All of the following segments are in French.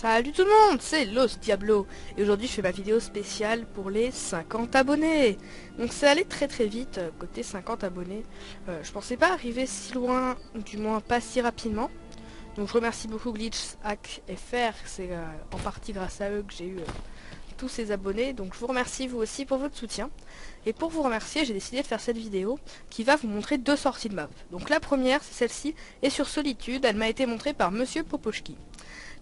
Salut tout le monde, c'est Los Diablo et aujourd'hui je fais ma vidéo spéciale pour les 50 abonnés. Donc c'est allé très très vite euh, côté 50 abonnés. Euh, je pensais pas arriver si loin, du moins pas si rapidement. Donc je remercie beaucoup Glitch, Hack et Fer, c'est euh, en partie grâce à eux que j'ai eu tous ces abonnés. Donc je vous remercie vous aussi pour votre soutien. Et pour vous remercier, j'ai décidé de faire cette vidéo qui va vous montrer deux sorties de map. Donc la première, c'est celle-ci, et sur Solitude, elle m'a été montrée par Monsieur Popochki.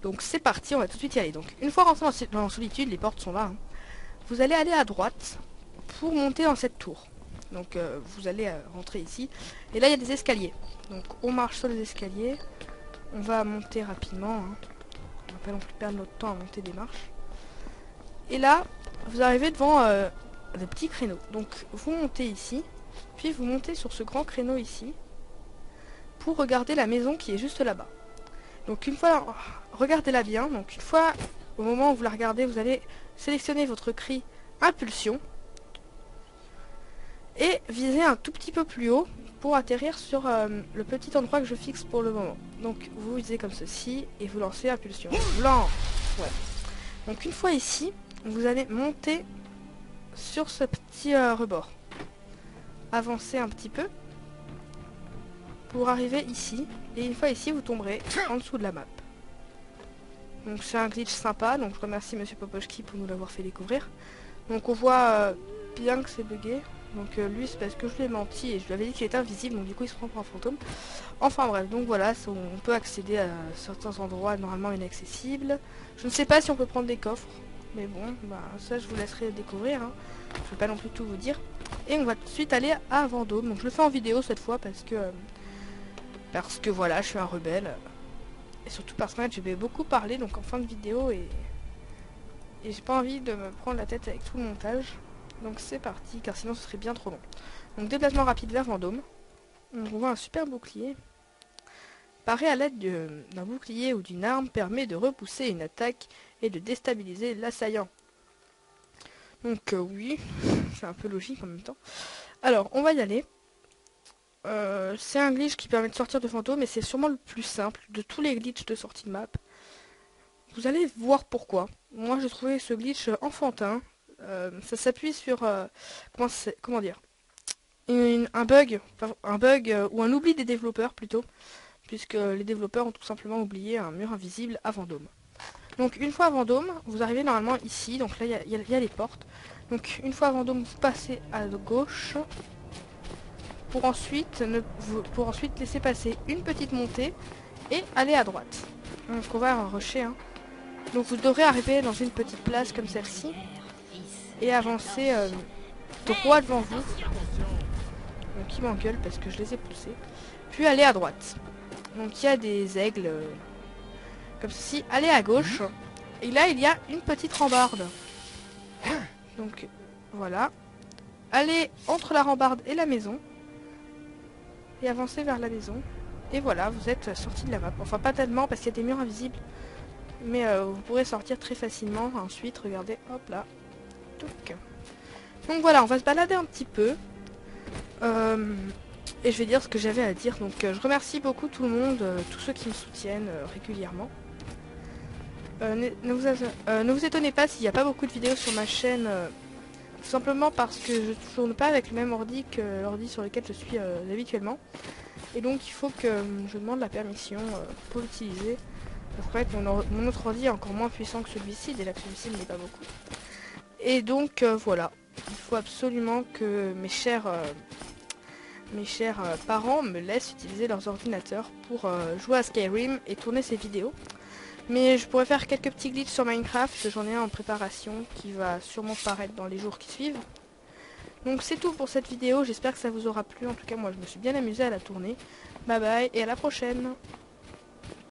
Donc c'est parti, on va tout de suite y aller. Donc une fois rentré dans, Solitude, les portes sont là. Hein. Vous allez aller à droite pour monter dans cette tour. Donc euh, vous allez euh, rentrer ici. Et là il y a des escaliers. Donc on marche sur les escaliers. On va monter rapidement. Hein. On va pas non plus perdre notre temps à monter des marches. Et là, vous arrivez devant euh, des petits créneaux. Donc vous montez ici. Puis vous montez sur ce grand créneau ici. Pour regarder la maison qui est juste là-bas. Donc une fois, regardez-la bien. Donc une fois, au moment où vous la regardez, vous allez sélectionner votre cri impulsion. Et viser un tout petit peu plus haut pour atterrir sur euh, le petit endroit que je fixe pour le moment. Donc vous visez comme ceci et vous lancez impulsion. Lance Donc une fois ici, vous allez monter sur ce petit euh, rebord. Avancer un petit peu pour arriver ici. Et une fois ici, vous tomberez en dessous de la map. Donc c'est un glitch sympa, donc je remercie Monsieur Popochki pour nous l'avoir fait découvrir. Donc on voit euh, bien que c'est bugué. Donc euh, lui c'est parce que je lui ai menti et je lui avais dit qu'il était invisible, donc du coup il se prend pour un fantôme. Enfin bref, donc voilà, on peut accéder à certains endroits normalement inaccessibles. Je ne sais pas si on peut prendre des coffres, mais bon, bah ça je vous laisserai découvrir. Hein. Je ne vais pas non plus tout vous dire. Et on va tout de suite aller à Vendôme. Donc je le fais en vidéo cette fois parce que... Euh, parce que voilà, je suis un rebelle. Et surtout parce que je vais beaucoup parler donc en fin de vidéo et, et j'ai pas envie de me prendre la tête avec tout le montage. Donc c'est parti, car sinon ce serait bien trop long. Donc déplacement rapide vers Vendôme. On voit un super bouclier. Parer à l'aide d'un bouclier ou d'une arme permet de repousser une attaque et de déstabiliser l'assaillant. Donc euh, oui, c'est un peu logique en même temps. Alors, on va y aller. Euh, c'est un glitch qui permet de sortir de fantôme et c'est sûrement le plus simple de tous les glitches de sortie de map. Vous allez voir pourquoi. Moi j'ai trouvé ce glitch enfantin. Euh, ça s'appuie sur... Euh, comment, dire Un bug, un bug ou un oubli des développeurs plutôt. Puisque les développeurs ont tout simplement oublié un mur invisible à Vendôme. Donc une fois à Vendôme, vous arrivez normalement ici. Donc là il y, y, a les portes. Donc une fois à Vendôme, vous passez à gauche pour ensuite, ne, pour ensuite laisser passer une petite montée et aller à droite. Donc on va rusher. Hein. Donc vous devrez arriver dans une petite place comme celle-ci et avancer euh, droit devant vous. Donc ils m'engueulent parce que je les ai poussés. Puis aller à droite. Donc il y a des aigles euh, comme ceci. Allez à gauche. Et là il y a une petite rambarde. Donc voilà. Allez entre la rambarde et la maison et avancer vers la maison. Et voilà, vous êtes sorti de la map. Enfin, pas tellement parce qu'il y a des murs invisibles. Mais euh, vous pourrez sortir très facilement. Ensuite, regardez, hop là. Donc voilà, on va se balader un petit peu. Euh, et je vais dire ce que j'avais à dire. Donc euh, je remercie beaucoup tout le monde, tous ceux qui me soutiennent régulièrement. Ne, vous, ne, vous, étonnez pas s'il n'y a pas beaucoup de vidéos sur ma chaîne tout simplement parce que je ne tourne pas avec le même ordi que l'ordi sur lequel je suis euh, habituellement. Et donc il faut que euh, je demande la permission euh, pour l'utiliser. Parce qu'en fait mon, autre ordi est encore moins puissant que celui-ci, déjà que celui-ci n'est pas beaucoup. Et donc voilà, il faut absolument que mes chers, mes chers parents me laissent utiliser leurs ordinateurs pour jouer à Skyrim et tourner ces vidéos. Mais je pourrais faire quelques petits glitches sur Minecraft, j'en ai un en préparation qui va sûrement paraître dans les jours qui suivent. Donc c'est tout pour cette vidéo, j'espère que ça vous aura plu, en tout cas moi je me suis bien amusé à la tourner. Bye bye et à la prochaine